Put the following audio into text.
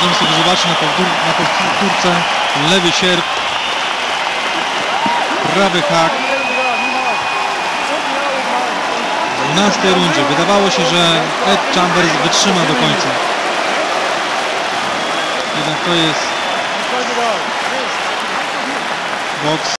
Możemy sobie zobaczyć na, powtór, na powtórce lewy sierp, prawy hak. W 12 rundzie. Wydawało się, że Ed Chambers wytrzyma do końca. Jednak to jest boks